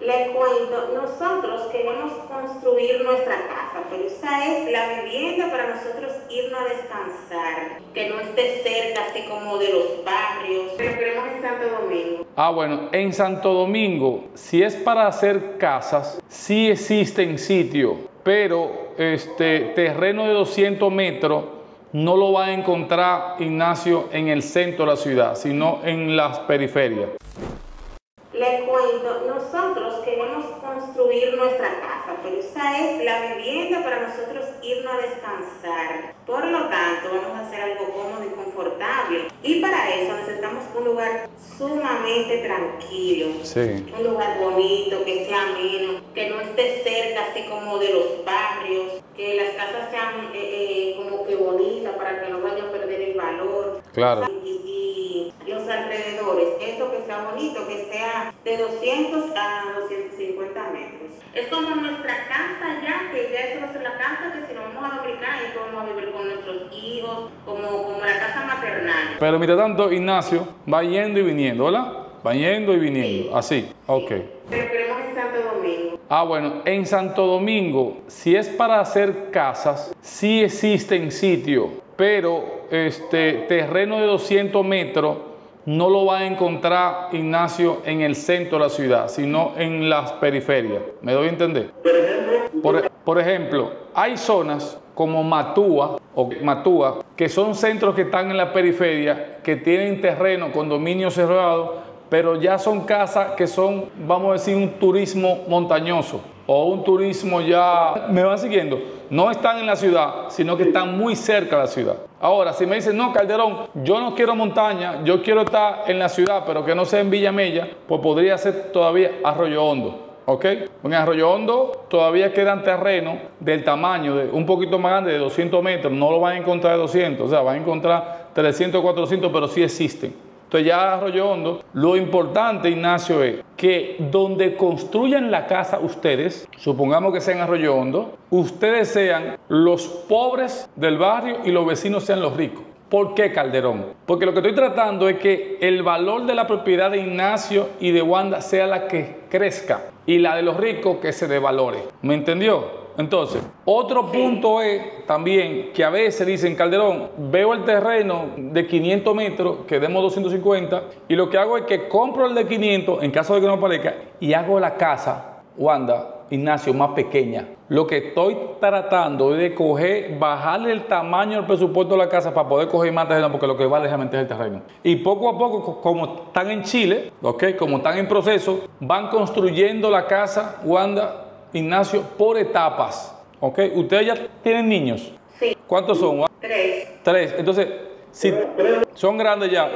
Le cuento, nosotros queremos construir nuestra casa, pero esa es la vivienda para nosotros irnos a descansar, que no esté cerca, así como de los barrios. Pero queremos en Santo Domingo. Ah, bueno, en Santo Domingo, si es para hacer casas, sí existen sitios, pero este terreno de 200 metros no lo va a encontrar Ignacio en el centro de la ciudad, sino en las periferias. Le cuento, nosotros queremos construir nuestra casa, pero esa es la vivienda para nosotros irnos a descansar. Por lo tanto, vamos a hacer algo cómodo y confortable. Y para eso necesitamos un lugar sumamente tranquilo. Sí. Un lugar bonito, que sea ameno, que no esté cerca así como de los barrios, que las casas sean eh, eh, como que bonitas para que no vayan a perder el valor. Claro. Y, y los alrededores, eso que sea bonito, que sea de 200 a 250 metros. Es como nuestra casa ya, que ya eso va a ser la casa, que si nos vamos a Dominicana, y vamos a vivir con nuestros hijos, como, como la casa maternal. Pero mientras tanto, Ignacio va yendo y viniendo, ¿verdad? Va yendo y viniendo, así, ok. Pero queremos en Santo Domingo. Ah, bueno, en Santo Domingo, si es para hacer casas, sí existen sitios, pero este terreno de 200 metros no lo va a encontrar Ignacio en el centro de la ciudad, sino en las periferias. ¿Me doy a entender? Por, por ejemplo, hay zonas como Matúa o Matúa, que son centros que están en la periferia, que tienen terreno, condominio cerrado, pero ya son casas que son, vamos a decir, un turismo montañoso o un turismo ya, me van siguiendo, no están en la ciudad, sino que están muy cerca de la ciudad. Ahora, si me dicen, no, Calderón, yo no quiero montaña, yo quiero estar en la ciudad, pero que no sea en Villamella, pues podría ser todavía Arroyo Hondo. ¿Ok? En Arroyo Hondo todavía quedan terrenos del tamaño de un poquito más grande, de 200 metros. No lo van a encontrar de 200, o sea, van a encontrar 300, 400, pero sí existen. Entonces ya Arroyo Hondo, lo importante, Ignacio, es que donde construyan la casa ustedes, supongamos que sea en Arroyo Hondo, ustedes sean los pobres del barrio y los vecinos sean los ricos. ¿Por qué Calderón? Porque lo que estoy tratando es que el valor de la propiedad de Ignacio y de Wanda sea la que crezca y la de los ricos que se devalore. ¿Me entendió? Entonces, otro punto es también que a veces dicen, Calderón, veo el terreno de 500 metros, que demos 250, y lo que hago es que compro el de 500, en caso de que no aparezca, y hago la casa, Wanda, Ignacio, más pequeña. Lo que estoy tratando de coger, bajarle el tamaño del presupuesto de la casa para poder coger más terreno, porque lo que vale realmente es el terreno. Y poco a poco, co- como están en Chile, ¿ok? Como están en proceso, van construyendo la casa, Wanda, Ignacio, por etapas, ¿ok? Ustedes ya tienen niños. Sí, ¿Cuántos son? Wanda? tres. Tres. Entonces, si son grandes ya.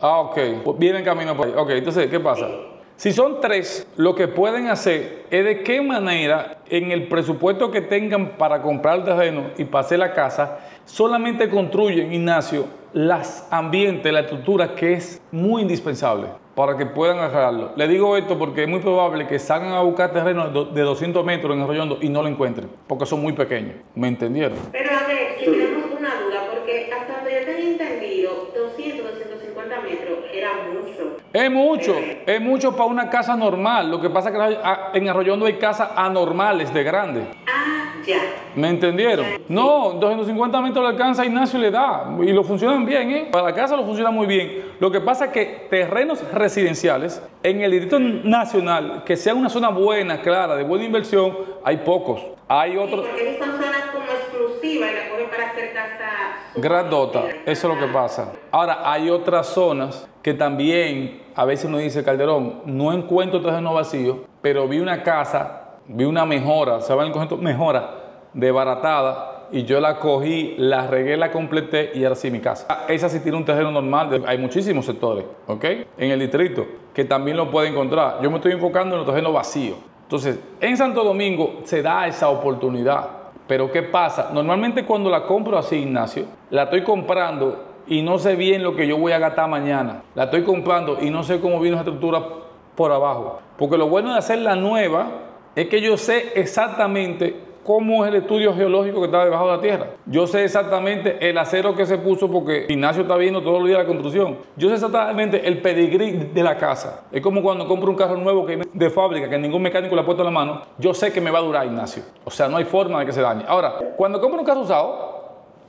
Ah, ok. Vienen camino por ahí. Ok, entonces, ¿qué pasa? Si son tres, lo que pueden hacer es de qué manera en el presupuesto que tengan para comprar el terreno y para hacer la casa, solamente construyen, Ignacio, las ambientes, la estructura que es muy indispensable para que puedan agarrarlo. Le digo esto porque es muy probable que salgan a buscar terreno de do- de 200 metros en Arroyondo y no lo encuentren, porque son muy pequeños. ¿Me entendieron? Pero a ver, y tenemos una duda, porque hasta donde yo tenía entendido, 200, 250 metros era mucho. Es mucho, es mucho para una casa normal. Lo que pasa es que en Arroyondo hay casas anormales de grandes. Ah, ya. ¿Me entendieron? No, 250 metros le alcanza a Ignacio y le da. Y lo funcionan bien, ¿eh? Para la casa lo funciona muy bien. Lo que pasa es que terrenos residenciales en el Distrito Nacional, que sea una zona buena, clara, de buena inversión, hay pocos. Hay Sí, otros. porque esas son zonas como exclusivas y la cogen para hacer casa. Grandota, eso es lo que pasa. Ahora, hay otras zonas que también, a veces uno dice, Calderón, no encuentro terreno vacío, pero vi una casa, vi una mejora, ¿saben el concepto? Mejora, desbaratada, y yo la cogí, la regué, la completé y ahora sí mi casa. Esa sí tiene un terreno normal, hay muchísimos sectores, ¿ok? En el distrito, que también lo puede encontrar. Yo me estoy enfocando en los terrenos vacíos. Entonces, en Santo Domingo se da esa oportunidad. Pero ¿qué pasa? Normalmente cuando la compro así, Ignacio, la estoy comprando y no sé bien lo que yo voy a gastar mañana. La estoy comprando y no sé cómo viene esa estructura por abajo. Porque lo bueno de hacer la nueva es que yo sé exactamente cómo es el estudio geológico que está debajo de la tierra. Yo sé exactamente el acero que se puso porque Ignacio está viendo todos los días la construcción. Yo sé exactamente el pedigrí de la casa. Es como cuando compro un carro nuevo que de fábrica, que ningún mecánico le ha puesto la mano. Yo sé que me va a durar, Ignacio. O sea, no hay forma de que se dañe. Ahora, cuando compro un carro usado,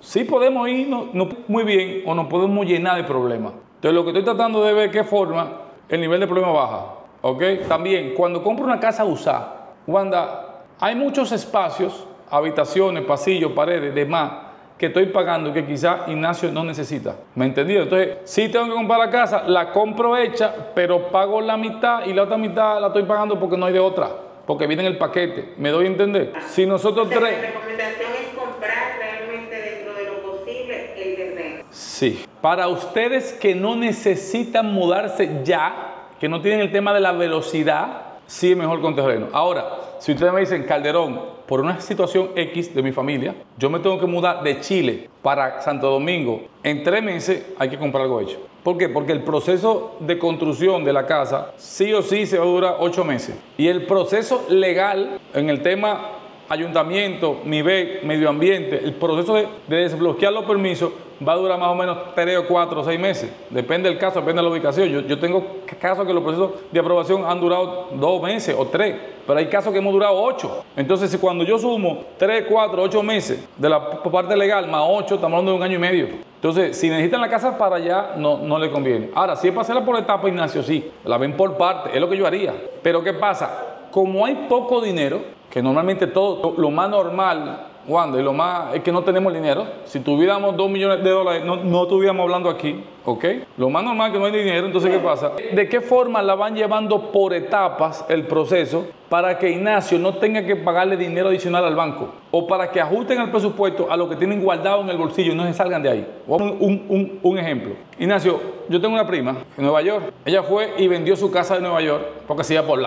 sí podemos irnos muy bien o nos podemos llenar de problemas. Entonces, lo que estoy tratando de ver qué forma el nivel de problema baja. ¿Ok? También, cuando compro una casa usada, Wanda, hay muchos espacios, habitaciones, pasillos, paredes, demás, que estoy pagando que quizás Ignacio no necesita. ¿Me entendido? Entonces, si tengo que comprar la casa, la compro hecha, pero pago la mitad y la otra mitad la estoy pagando porque no hay de otra, porque viene en el paquete. ¿Me doy a entender? Si nosotros tres... La recomendación es comprar realmente dentro de lo posible el terreno. Sí. Para ustedes que no necesitan mudarse ya, que no tienen el tema de la velocidad, sí es mejor con terreno. Ahora, si ustedes me dicen, Calderón, por una situación X de mi familia, yo me tengo que mudar de Chile para Santo Domingo, en tres meses hay que comprar algo hecho. ¿Por qué? Porque el proceso de construcción de la casa sí o sí se va a durar ocho meses. Y el proceso legal en el tema ayuntamiento, nivel, medio ambiente, el proceso de, desbloquear los permisos va a durar más o menos tres o cuatro o seis meses. Depende del caso, depende de la ubicación. Yo, tengo casos que los procesos de aprobación han durado dos meses o tres, pero hay casos que hemos durado ocho. Entonces, si cuando yo sumo tres, cuatro, ocho meses de la parte legal más ocho, estamos hablando de un año y medio. Entonces, si necesitan la casa para allá, no, no le conviene. Ahora, si es para hacerla por etapa, Ignacio, sí, la ven por parte, es lo que yo haría. Pero ¿qué pasa? Como hay poco dinero, que normalmente todo, lo más normal, Wanda, y lo más es que no tenemos dinero. Si tuviéramos dos millones de dólares, no, no estuviéramos hablando aquí, ¿ok? Lo más normal es que no hay dinero, entonces ¿qué pasa? ¿De qué forma la van llevando por etapas el proceso para que Ignacio no tenga que pagarle dinero adicional al banco? O para que ajusten el presupuesto a lo que tienen guardado en el bolsillo y no se salgan de ahí. Un, un, un ejemplo. Ignacio, yo tengo una prima en Nueva York. Ella fue y vendió su casa de Nueva York porque se iba por.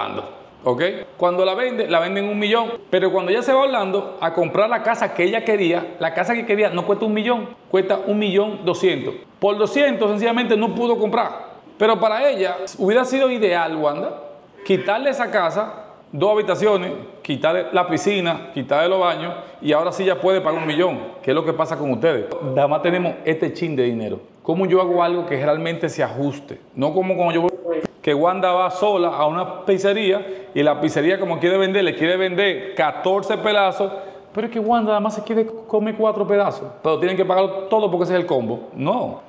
¿Ok? Cuando la vende, la venden un millón, pero cuando ella se va a a comprar la casa que ella quería, la casa que quería no cuesta un millón, cuesta un millón doscientos. Por 200 sencillamente no pudo comprar. Pero para ella hubiera sido ideal, Wanda, quitarle esa casa, dos habitaciones, quitarle la piscina, quitarle los baños y ahora sí ya puede pagar un millón. ¿Qué es lo que pasa con ustedes? Nada más tenemos este chin de dinero. ¿Cómo yo hago algo que realmente se ajuste? No como cuando yo voy que Wanda va sola a una pizzería y la pizzería como quiere vender, le quiere vender 14 pedazos, pero es que Wanda además se quiere comer cuatro pedazos, pero tienen que pagar todo porque ese es el combo. No.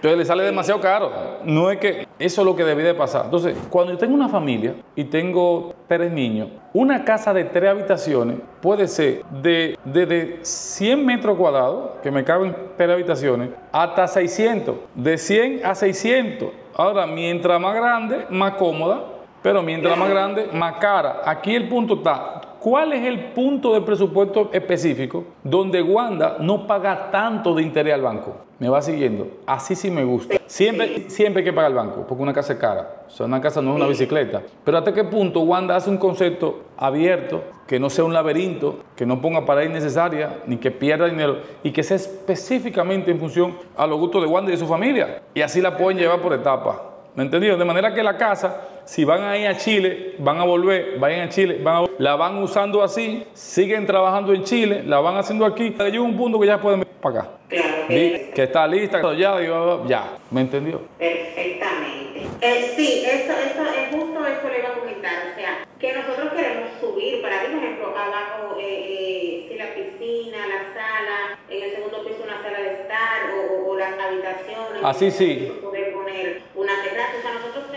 Entonces le sale demasiado caro. No es que eso es lo que debe de pasar. Entonces, cuando yo tengo una familia y tengo tres niños, una casa de tres habitaciones puede ser de, de 100 metros cuadrados, que me caben tres habitaciones, hasta 600. De 100 a 600. Ahora, mientras más grande, más cómoda, pero mientras más grande, más cara. Aquí el punto está, ¿cuál es el punto del presupuesto específico donde Wanda no paga tanto de interés al banco? Me va siguiendo. Así sí me gusta. Siempre, siempre hay que pagar al banco, porque una casa es cara. O sea, una casa no es una bicicleta. Pero hasta qué punto Wanda hace un concepto abierto, que no sea un laberinto, que no ponga pared innecesaria, ni que pierda dinero, y que sea específicamente en función a los gustos de Wanda y de su familia. Y así la pueden llevar por etapas. ¿Me entendido? De manera que la casa, si van ahí a Chile, van a volver, vayan a Chile, van la van usando así, siguen trabajando en Chile, la van haciendo aquí. Llega un punto que ya pueden venir para acá. Claro, que, está lista, ya, ya. ¿Me entendió? Perfectamente. Eh, sí, eso, eso, es justo eso le iba a comentar. O sea, que nosotros queremos subir, para por ejemplo, abajo, eh, eh, si la piscina, la sala, en el segundo piso una sala de estar o, o las habitaciones. Así sí. Poder poner una terraza. O sea, nosotros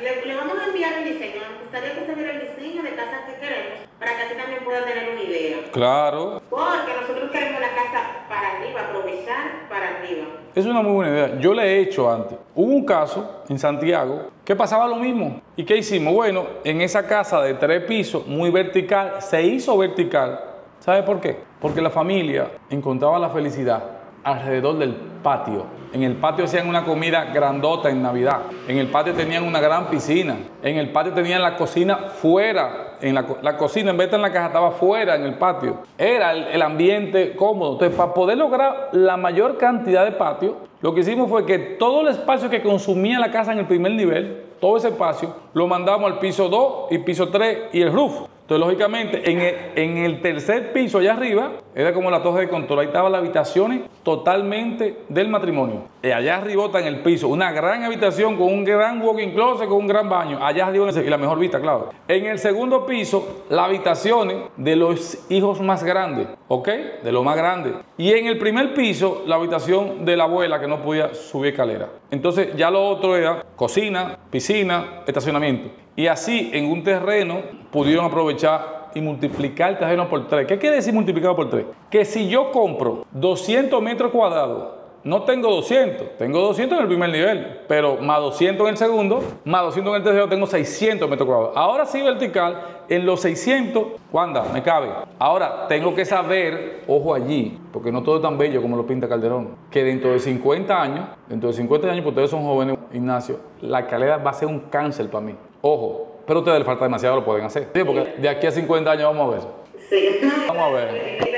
le, le, vamos a enviar el diseño. Nos gustaría que se viera el diseño de casa que queremos para que así también pueda tener una idea. Claro. Porque nosotros queremos la casa para arriba, aprovechar para arriba. Es una muy buena idea. Yo le he hecho antes. Hubo un caso en Santiago que pasaba lo mismo. ¿Y qué hicimos? Bueno, en esa casa de tres pisos, muy vertical, se hizo vertical. ¿Sabe por qué? Porque la familia encontraba la felicidad alrededor del patio. En el patio hacían una comida grandota en Navidad. En el patio tenían una gran piscina. En el patio tenían la cocina fuera. En la, cocina, en vez de en la casa, estaba fuera en el patio. Era el, el ambiente cómodo. Entonces, para poder lograr la mayor cantidad de patio, lo que hicimos fue que todo el espacio que consumía la casa en el primer nivel, todo ese espacio, lo mandamos al piso 2 y piso 3 y el roof. Entonces, lógicamente, en el, tercer piso allá arriba, era como la torre de control, ahí estaban las habitaciones totalmente del matrimonio. Y allá arriba está en el piso, una gran habitación con un gran walking closet, con un gran baño. Allá arriba, y la mejor vista, claro. En el segundo piso, las habitaciones de los hijos más grandes, ¿ok? De los más grandes. Y en el primer piso, la habitación de la abuela que no podía subir escalera. Entonces, ya lo otro era cocina, piscina, estacionamiento. Y así, en un terreno, pudieron aprovechar y multiplicar el terreno por 3. ¿Qué quiere decir multiplicado por 3? Que si yo compro 200 metros cuadrados, no tengo 200, tengo 200 en el primer nivel, pero más 200 en el segundo, más 200 en el tercero, tengo 600 metros cuadrados. Ahora sí vertical, en los 600, Wanda, me cabe. Ahora, tengo que saber, ojo allí, porque no todo es tan bello como lo pinta Calderón, que dentro de 50 años, dentro de 50 años, porque ustedes son jóvenes, Ignacio, la escalera va a ser un cáncer para mí. Ojo, pero a ustedes les falta demasiado, lo pueden hacer. Sí, porque de aquí a 50 años vamos a ver. Sí. Vamos a ver.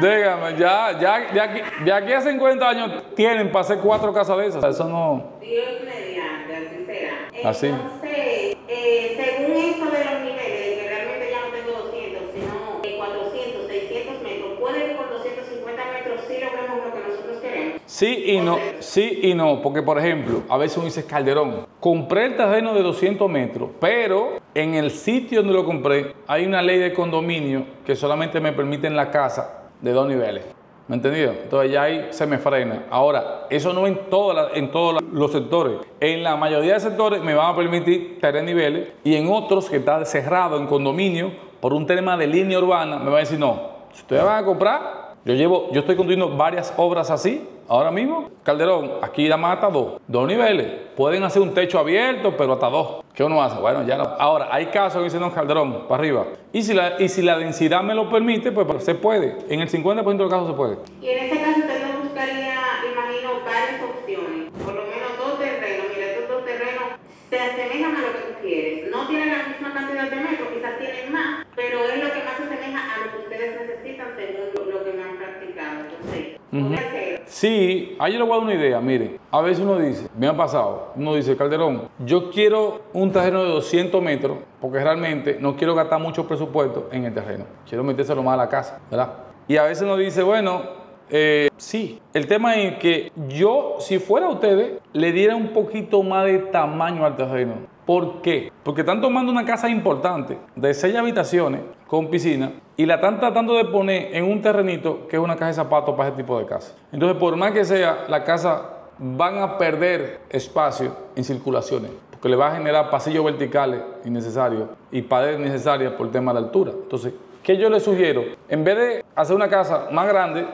Dígame, ya, ya, aquí, de aquí a 50 años tienen para hacer cuatro casas de esas. Eso no. Dios mediante, así será. Así. Entonces, según eso de los niveles, que realmente ya no tengo 200, sino eh, 400, 600 metros, puede ir con 250 metros si logramos lo que nosotros queremos. Sí y no, sí y no, porque por ejemplo, a veces uno dice Calderón, compré el terreno de 200 metros, pero en el sitio donde lo compré hay una ley de condominio que solamente me permite en la casa de dos niveles. ¿Me entendido? Entonces ya ahí se me frena. Ahora, eso no en, todas en todos los sectores. En la mayoría de sectores me van a permitir tres niveles y en otros que está cerrado en condominio por un tema de línea urbana, me van a decir no. Si ustedes van a comprar, yo llevo, yo estoy construyendo varias obras así ahora mismo. Calderón, aquí la mata dos, dos niveles. Pueden hacer un techo abierto, pero hasta dos. ¿Qué uno hace? Bueno, ya no. Ahora, hay casos que dicen, no, Calderón, para arriba. Y si, la, y si la densidad me lo permite, pues, se puede. En el 50% de los casos se puede. Y en ese caso usted no buscaría, imagino, varias opciones. Por lo menos dos terrenos. Mira, estos dos terrenos se asemejan a lo que tú quieres. No tienen la misma cantidad de metros, quizás tienen más, pero es lo que más se asemeja a lo que ustedes necesitan según lo que me han practicado. Entonces, voy a hacer. Sí, ahí yo le voy a dar una idea. Mire, a veces uno dice, me ha pasado, uno dice, Calderón, yo quiero un terreno de 200 metros porque realmente no quiero gastar mucho presupuesto en el terreno. Quiero metérselo más a la casa, ¿verdad? Y a veces uno dice, bueno, eh, sí, el tema es que yo, si fuera ustedes, le diera un poquito más de tamaño al terreno. ¿Por qué? Porque están tomando una casa importante de seis habitaciones con piscina y la están tratando de poner en un terrenito que es una caja de zapatos para ese tipo de casa. Entonces, por más que sea, la casa van a perder espacio en circulaciones porque le va a generar pasillos verticales innecesarios y paredes necesarias por el tema de la altura. Entonces, ¿qué yo les sugiero? En vez de hacer una casa más grande,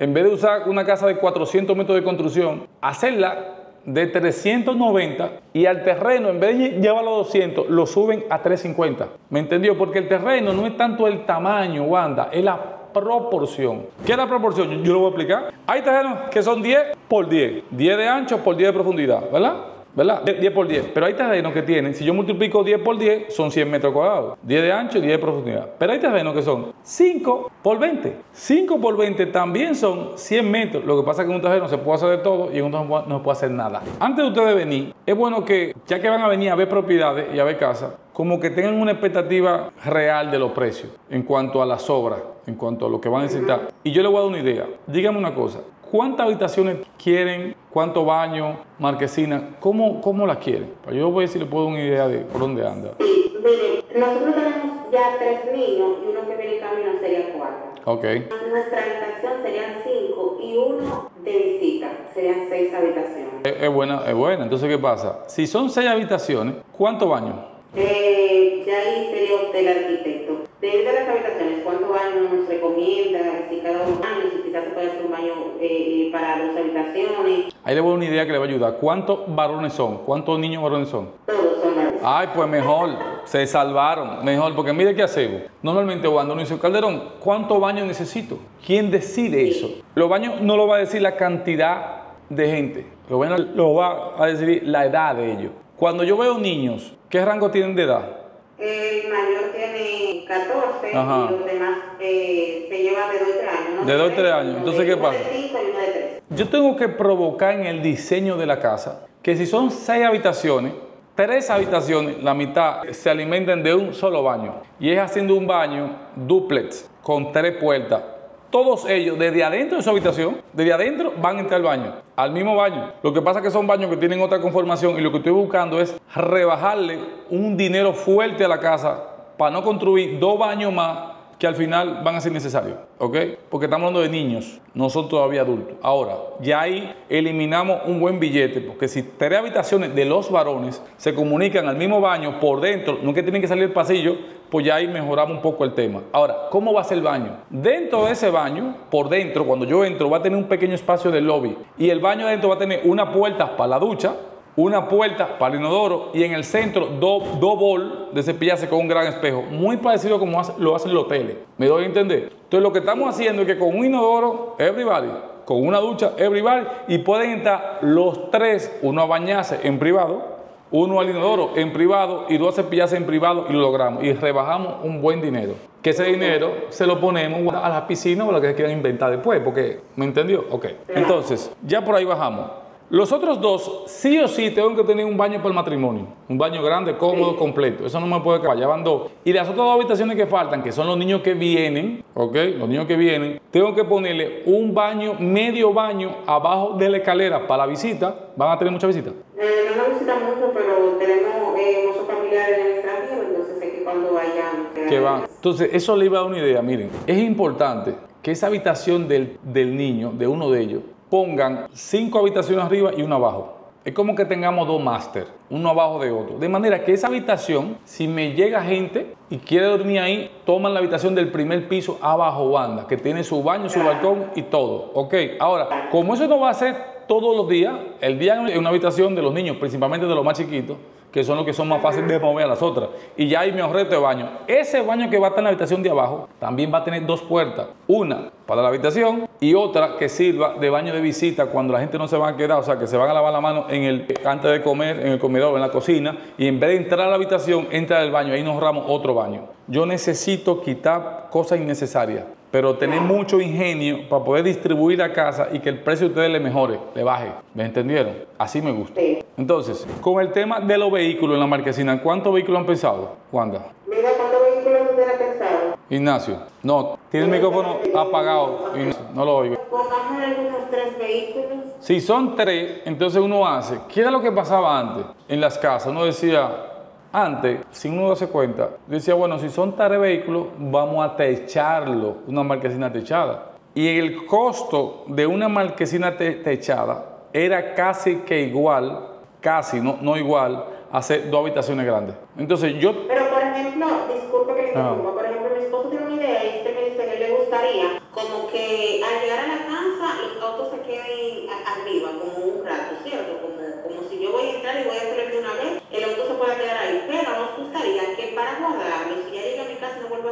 en vez de usar una casa de 400 metros de construcción, hacerla de 390 y al terreno, en vez de llevarlo a 200, lo suben a 350. ¿Me entendió? Porque el terreno no es tanto el tamaño, Wanda, es la proporción. ¿Qué es la proporción? Yo, yo lo voy a explicar. Hay terrenos que son 10 por 10, 10 de ancho por 10 de profundidad, ¿verdad? ¿Verdad? 10 por 10. Pero hay terrenos que tienen, si yo multiplico 10 por 10, son 100 metros cuadrados. 10 de ancho y 10 de profundidad. Pero hay terrenos que son 5 por 20. 5 por 20 también son 100 metros. Lo que pasa es que en un terreno se puede hacer de todo y en un terreno no se puede hacer nada. Antes de ustedes venir, es bueno que, ya que van a venir a ver propiedades y a ver casas, como que tengan una expectativa real de los precios en cuanto a las obras, en cuanto a lo que van a necesitar. Y yo les voy a dar una idea. Díganme una cosa. ¿Cuántas habitaciones quieren? ¿Cuántos baños? ¿Marquesina? ¿Cómo, cómo las quieren? Pues yo voy a ver si les puedo dar una idea de por dónde anda. Sí, mire, nosotros tenemos ya tres niños y uno que viene en camino sería cuatro. Ok. Nuestra habitación serían cinco y uno de visita, serían seis habitaciones. Es, es buena, es buena. Entonces, ¿qué pasa? Si son seis habitaciones, ¿cuántos baños? Eh, ya ahí sería usted el arquitecto. Dentro de las habitaciones, ¿cuántos baños nos recomienda? Si cada uno baño, si quizás se puede hacer un baño eh, para dos habitaciones. Ahí le voy a una idea que le va a ayudar. ¿Cuántos varones son? ¿Cuántos niños varones son? Todos son varones. Ay, pues mejor, se salvaron, mejor, porque mire qué hacemos. Normalmente cuando uno dice, Calderón, ¿cuántos baños necesito? ¿Quién decide eso? Los baños no lo va a decir la cantidad de gente, lo, a- lo va a decidir la edad de ellos. Cuando yo veo niños, ¿qué rango tienen de edad? El mayor tiene 14 Ajá. y los demás eh, se llevan de 2 a 3 años. ¿no? De dos a tres años. Uno Entonces, ¿qué pasa? de 5 y uno de 3. Yo tengo que provocar en el diseño de la casa que si son seis habitaciones, tres habitaciones, la mitad se alimentan de un solo baño. Y es haciendo un baño duplex con tres puertas. Todos ellos, desde adentro de su habitación, desde adentro van a entrar al baño, al mismo baño. Lo que pasa es que son baños que tienen otra conformación y lo que estoy buscando es rebajarle un dinero fuerte a la casa para no construir dos baños más que al final van a ser necesarios, ¿ok? Porque estamos hablando de niños, no son todavía adultos. Ahora, ya ahí eliminamos un buen billete, porque si tres habitaciones de los varones se comunican al mismo baño por dentro, no que tienen que salir del pasillo, pues ya ahí mejoramos un poco el tema. Ahora, ¿cómo va a ser el baño? Dentro de ese baño, por dentro, cuando yo entro, va a tener un pequeño espacio de lobby y el baño adentro va a tener una puerta para la ducha, una puerta para el inodoro y en el centro dos do bol de cepillarse con un gran espejo, muy parecido como lo hacen los hoteles. ¿Me doy a entender? Entonces lo que estamos haciendo es que con un inodoro, everybody, con una ducha, everybody, y pueden entrar los tres, uno a bañarse en privado, uno al inodoro en privado y dos a cepillarse en privado y lo logramos y rebajamos un buen dinero. Que ese dinero se lo ponemos a la piscina o lo que quieran inventar después, porque, ¿me entendió? Ok. Entonces, ya por ahí bajamos. Los otros dos, sí o sí, tengo que tener un baño para el matrimonio. Un baño grande, cómodo, completo. Eso no me puede quedar. Ya van dos. Y las otras dos habitaciones que faltan, que son los niños que vienen, ¿ok? Los niños que vienen, tengo que ponerle un baño, medio baño, abajo de la escalera para la visita. ¿Van a tener mucha visita? Eh, no visita mucho, pero tenemos eh, muchos familiares en el extranjero, entonces sé que cuando vayan... Que van. Entonces, eso le iba a dar una idea. Miren, es importante que esa habitación del, del niño, de uno de ellos, pongan cinco habitaciones arriba y una abajo. Es como que tengamos dos máster, uno abajo de otro. De manera que esa habitación, si me llega gente y quiere dormir ahí, toman la habitación del primer piso abajo, banda, que tiene su baño, su balcón y todo. Ok, ahora, como eso no va a ser todos los días, el día en una habitación de los niños, principalmente de los más chiquitos, que son los que son más fáciles de mover a las otras. Y ya hay mi ahorré de baño. Ese baño que va a estar en la habitación de abajo también va a tener dos puertas. Una para la habitación y otra que sirva de baño de visita cuando la gente no se va a quedar, o sea, que se van a lavar la mano en el, antes de comer, en el comedor, en la cocina, y en vez de entrar a la habitación, entra al baño. Ahí nos ahorramos otro baño. Yo necesito quitar cosas innecesarias pero tener mucho ingenio para poder distribuir la casa y que el precio de ustedes le mejore, le baje. ¿Me entendieron? Así me gusta. Entonces, con el tema de los vehículos en la marquesina, ¿cuántos vehículos han pensado? Wanda. Mira, ¿cuántos vehículos usted ha pensado? Ignacio, no, tiene el micrófono apagado, no lo oigo. Pongamos algunos tres vehículos. Si son tres, entonces uno hace, ¿qué era lo que pasaba antes en las casas? Uno decía, antes, sin uno darse cuenta, decía, bueno, si son tres vehículos, vamos a techarlo, una marquesina techada. Y el costo de una marquesina techada era casi que igual, casi, no, no igual, a hacer dos habitaciones grandes. Entonces yo... Pero por ejemplo, disculpe que le interrumpa, por ejemplo, mi esposo tiene una idea y usted me dice que le gustaría como que al llegar a la casa los autos se queden arriba como un rato, ¿cierto? Como, como si yo voy a entrar y voy a hacer de una vez, el auto se pueda quedar ahí, pero nos gustaría que para guardarlo, si ya llega a mi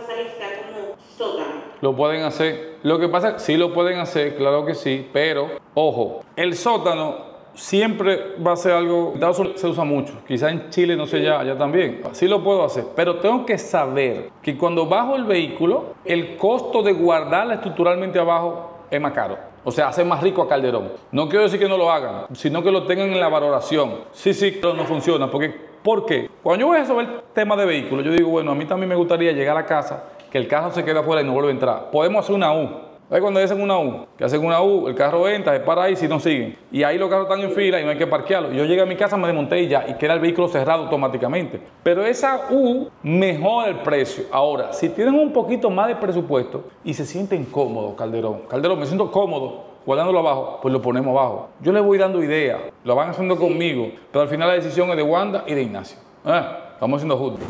como sótano. Lo pueden hacer. Lo que pasa es que sí lo pueden hacer, claro que sí, pero ojo, el sótano siempre va a ser algo, se usa mucho, quizá en Chile no sé ya, allá también, sí lo puedo hacer, pero tengo que saber que cuando bajo el vehículo, el costo de guardarla estructuralmente abajo es más caro. O sea, hace más rico a Calderón. No quiero decir que no lo hagan, sino que lo tengan en la valoración. Sí, sí, pero no funciona. Porque, ¿Por qué? Cuando yo voy a resolver el tema de vehículos, yo digo, bueno, a mí también me gustaría llegar a casa, que el carro se quede afuera y no vuelva a entrar. Podemos hacer una U. ¿Ves cuando hacen una U? Que hacen una U, el carro entra, se para ahí si no siguen. Y ahí los carros están en fila y no hay que parquearlo. Yo llegué a mi casa, me desmonté y ya, y queda el vehículo cerrado automáticamente. Pero esa U mejora el precio. Ahora, si tienen un poquito más de presupuesto y se sienten cómodos, Calderón, Calderón, me siento cómodo guardándolo abajo, pues lo ponemos abajo. Yo les voy dando ideas, lo van haciendo conmigo, pero al final la decisión es de Wanda y de Ignacio. ¿Eh? Vamos haciendo juntos.